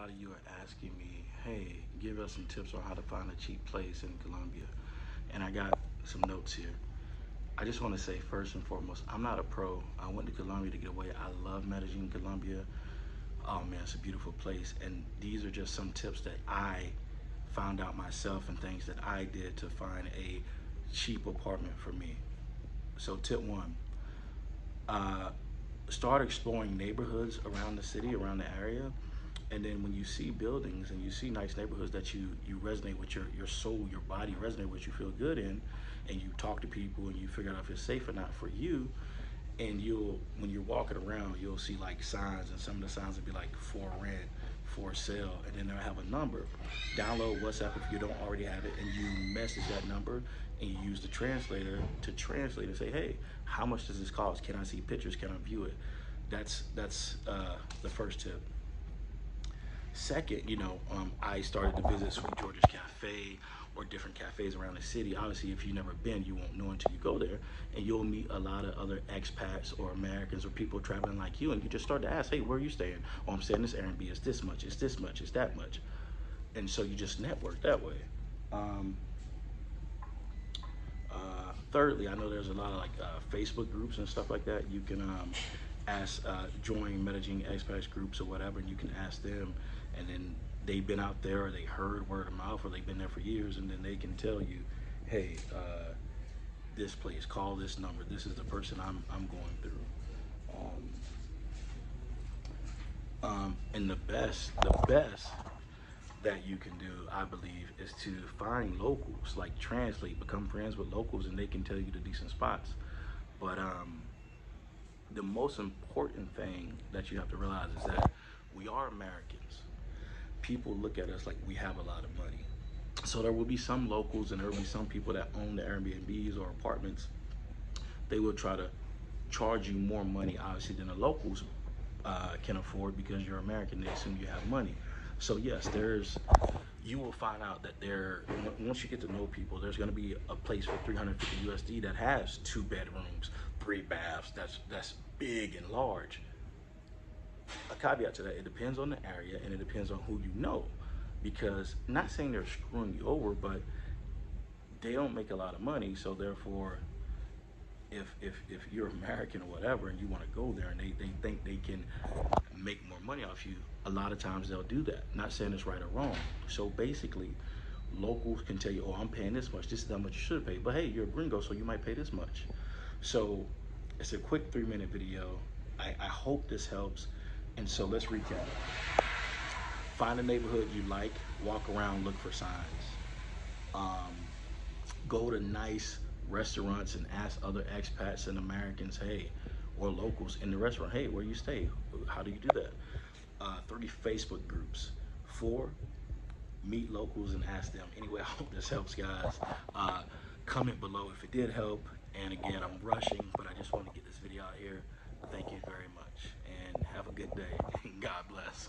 lot of you are asking me, hey, give us some tips on how to find a cheap place in Colombia. And I got some notes here. I just want to say first and foremost, I'm not a pro. I went to Colombia to get away. I love Medellin, Colombia. Oh man, it's a beautiful place. And these are just some tips that I found out myself and things that I did to find a cheap apartment for me. So tip one, uh, start exploring neighborhoods around the city, around the area. And then when you see buildings and you see nice neighborhoods that you, you resonate with your, your soul, your body resonate with, you feel good in, and you talk to people and you figure out if it's safe or not for you, and you'll, when you're walking around, you'll see like signs and some of the signs will be like for rent, for sale, and then they'll have a number. Download WhatsApp if you don't already have it, and you message that number, and you use the translator to translate and say, hey, how much does this cost? Can I see pictures? Can I view it? That's that's uh, the first tip. Second, you know, um, I started to visit Sweet George's Cafe or different cafes around the city. Obviously, if you've never been, you won't know until you go there. And you'll meet a lot of other expats or Americans or people traveling like you. And you just start to ask, hey, where are you staying? Oh, I'm staying this Airbnb. It's this much. It's this much. It's that much. And so you just network that way. Um, uh, thirdly, I know there's a lot of like uh, Facebook groups and stuff like that. You can um, ask, uh, join Medellin expats groups or whatever, and you can ask them, and then they've been out there or they heard word of mouth or they've been there for years, and then they can tell you, hey, uh, this place, call this number. This is the person I'm I'm going through. Um, um, and the best, the best that you can do, I believe, is to find locals, like translate, become friends with locals, and they can tell you the decent spots. But um, the most important thing that you have to realize is that we are Americans. People look at us like we have a lot of money. So there will be some locals and there will be some people that own the Airbnbs or apartments. They will try to charge you more money, obviously, than the locals uh, can afford because you're American. They assume you have money. So yes, there's you will find out that there once you get to know people, there's going to be a place for 350 USD that has two bedrooms, three baths. That's that's big and large. A caveat to that: it depends on the area and it depends on who you know, because not saying they're screwing you over, but they don't make a lot of money, so therefore. If, if, if you're American or whatever and you want to go there and they, they think they can make more money off you, a lot of times they'll do that. Not saying it's right or wrong. So basically, locals can tell you, oh, I'm paying this much. This is how much you should pay. But hey, you're a gringo, so you might pay this much. So it's a quick three minute video. I, I hope this helps. And so let's recap. Find a neighborhood you like, walk around, look for signs. Um, go to nice restaurants and ask other expats and Americans, hey, or locals in the restaurant, hey, where you stay? How do you do that? Uh, three Facebook groups. Four, meet locals and ask them. Anyway, I hope this helps, guys. Uh, comment below if it did help. And again, I'm rushing, but I